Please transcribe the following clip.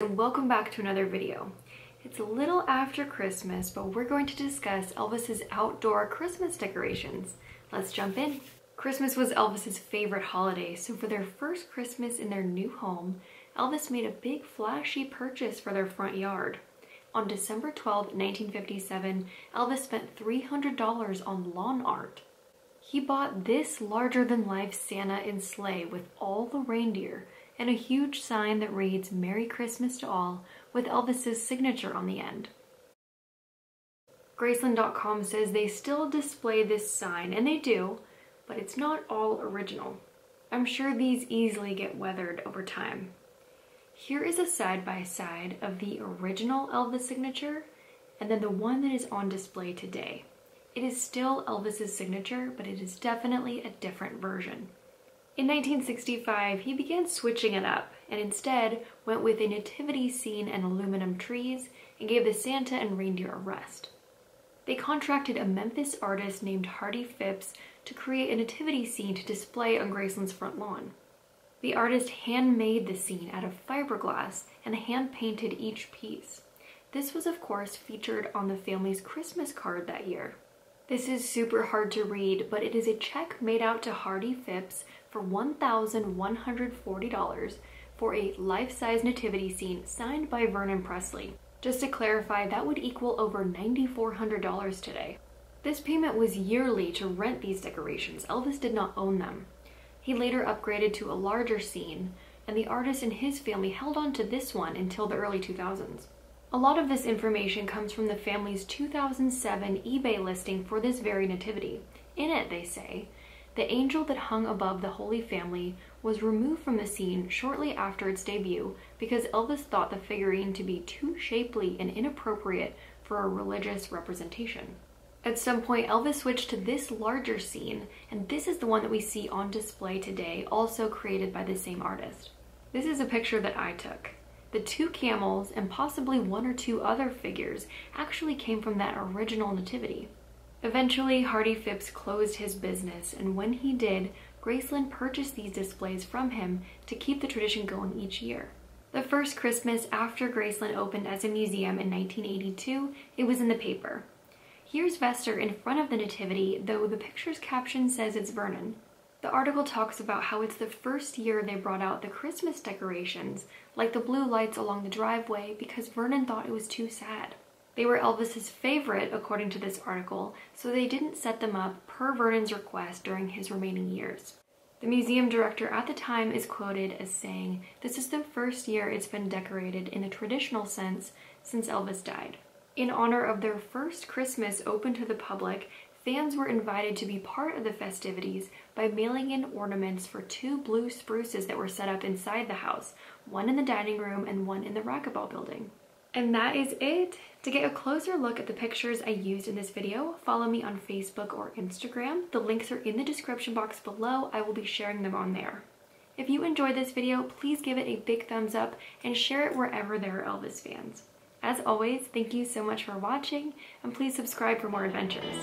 welcome back to another video. It's a little after Christmas, but we're going to discuss Elvis's outdoor Christmas decorations. Let's jump in. Christmas was Elvis's favorite holiday, so for their first Christmas in their new home, Elvis made a big flashy purchase for their front yard. On December 12, 1957, Elvis spent $300 on lawn art. He bought this larger-than-life Santa and sleigh with all the reindeer and a huge sign that reads Merry Christmas to all with Elvis's signature on the end. Graceland.com says they still display this sign, and they do, but it's not all original. I'm sure these easily get weathered over time. Here is a side-by-side -side of the original Elvis signature and then the one that is on display today. It is still Elvis's signature, but it is definitely a different version. In 1965, he began switching it up and instead went with a nativity scene and aluminum trees and gave the Santa and reindeer a rest. They contracted a Memphis artist named Hardy Phipps to create a nativity scene to display on Graceland's front lawn. The artist handmade the scene out of fiberglass and hand-painted each piece. This was of course featured on the family's Christmas card that year. This is super hard to read, but it is a check made out to Hardy Phipps for $1,140 for a life-size nativity scene signed by Vernon Presley. Just to clarify, that would equal over $9,400 today. This payment was yearly to rent these decorations. Elvis did not own them. He later upgraded to a larger scene, and the artist and his family held on to this one until the early 2000s. A lot of this information comes from the family's 2007 eBay listing for this very nativity. In it, they say, the angel that hung above the Holy Family was removed from the scene shortly after its debut because Elvis thought the figurine to be too shapely and inappropriate for a religious representation. At some point, Elvis switched to this larger scene, and this is the one that we see on display today, also created by the same artist. This is a picture that I took. The two camels and possibly one or two other figures actually came from that original nativity. Eventually, Hardy Phipps closed his business, and when he did, Graceland purchased these displays from him to keep the tradition going each year. The first Christmas after Graceland opened as a museum in 1982, it was in the paper. Here's Vester in front of the nativity, though the picture's caption says it's Vernon. The article talks about how it's the first year they brought out the Christmas decorations, like the blue lights along the driveway, because Vernon thought it was too sad. They were Elvis's favorite, according to this article, so they didn't set them up per Vernon's request during his remaining years. The museum director at the time is quoted as saying, this is the first year it's been decorated in the traditional sense since Elvis died. In honor of their first Christmas open to the public, Fans were invited to be part of the festivities by mailing in ornaments for two blue spruces that were set up inside the house, one in the dining room and one in the racquetball building. And that is it. To get a closer look at the pictures I used in this video, follow me on Facebook or Instagram. The links are in the description box below. I will be sharing them on there. If you enjoyed this video, please give it a big thumbs up and share it wherever there are Elvis fans. As always, thank you so much for watching, and please subscribe for more adventures.